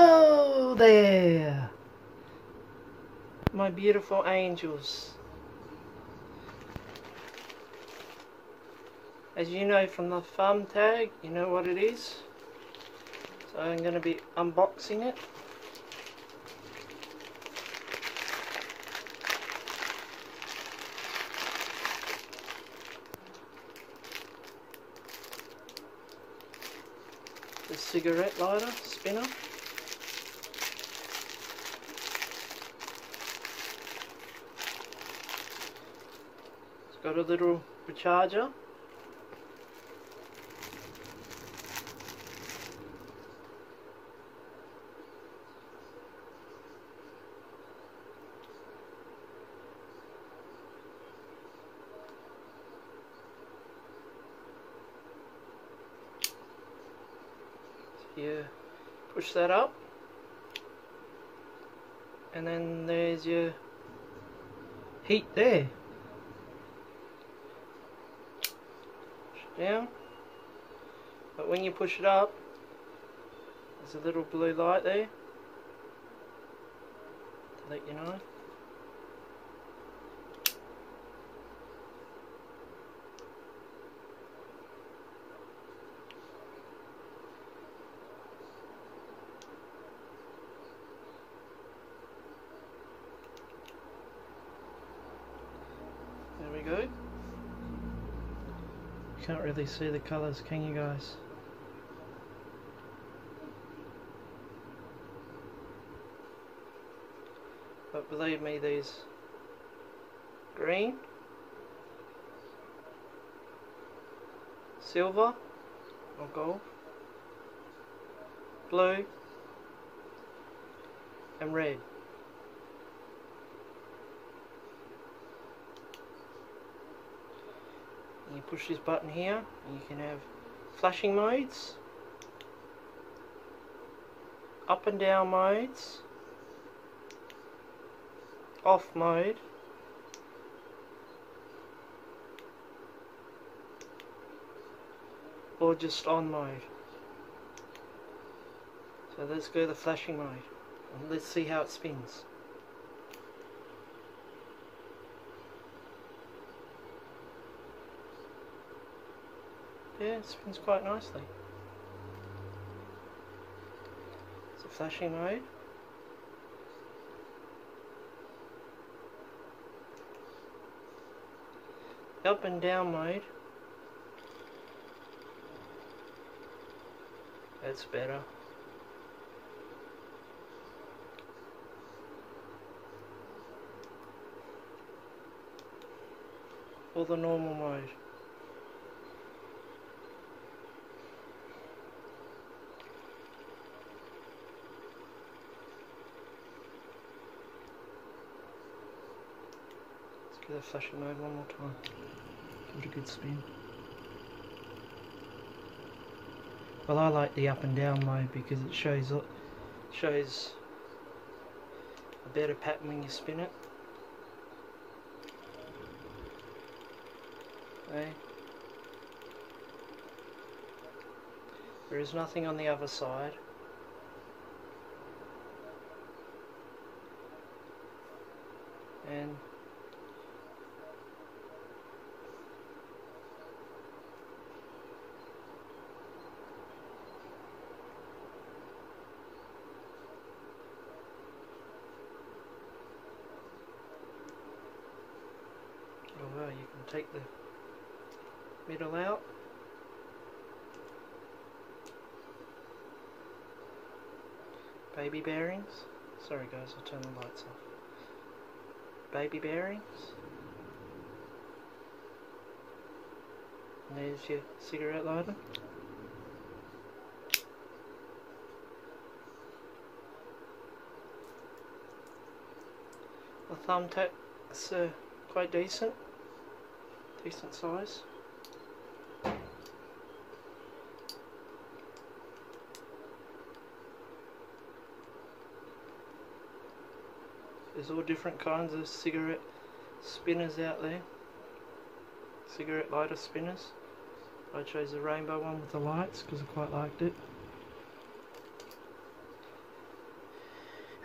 Yeah! My beautiful angels. As you know from the thumb tag, you know what it is. So I'm going to be unboxing it. The cigarette lighter spinner. Got a little recharger. push that up and then there's your heat there push it down. But when you push it up there's a little blue light there. To let you know. There we go. Can't really see the colours, can you guys? But believe me, these green, silver or gold, blue and red. You push this button here you can have flashing modes, up and down modes, off mode, or just on mode. So let's go the flashing mode and let's see how it spins. Yeah, it spins quite nicely. It's a flashing mode. Up and down mode. That's better. Or the normal mode. Let's the flashing mode one more time. Give it a good spin. Well, I like the up and down mode because it shows shows a better pattern when you spin it. Okay. There is nothing on the other side. And you can take the middle out. Baby bearings. Sorry guys, I'll turn the lights off. Baby bearings. And there's your cigarette lighter. The thumbtack's uh, quite decent. Decent size. There's all different kinds of cigarette spinners out there. Cigarette lighter spinners. I chose the rainbow one with the lights because I quite liked it.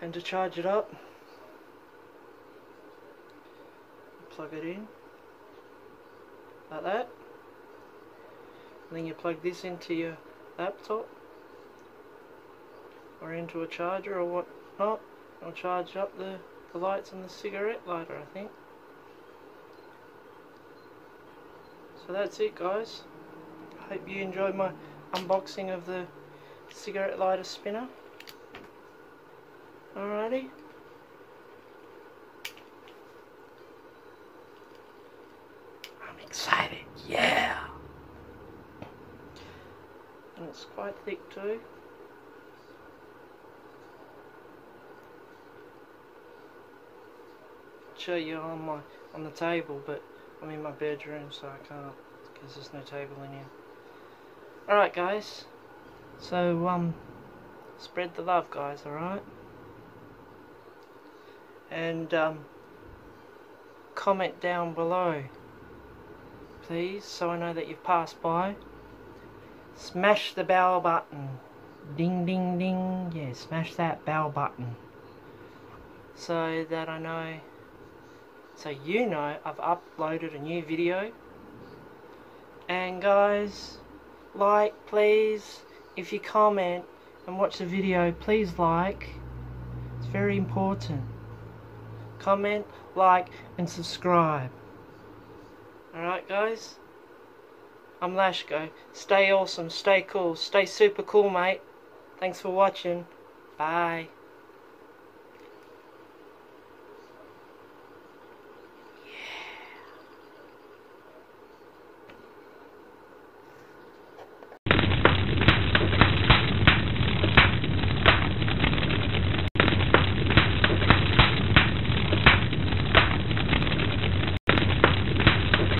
and to charge it up plug it in like that. And then you plug this into your laptop. Or into a charger or what not. I'll charge up the, the lights on the cigarette lighter I think. So that's it guys. I hope you enjoyed my unboxing of the cigarette lighter spinner. Alrighty I'm excited yeah and it's quite thick too. Show you on my on the table but I'm in my bedroom so I can't because there's no table in here. Alright guys. So um spread the love guys alright? And um comment down below please so I know that you've passed by smash the bell button. Ding ding ding. Yeah smash that bell button. So that I know so you know I've uploaded a new video. And guys like please if you comment and watch the video please like. It's very important. Comment like and subscribe. Alright guys I'm LashGo. Stay awesome. Stay cool. Stay super cool mate. Thanks for watching. Bye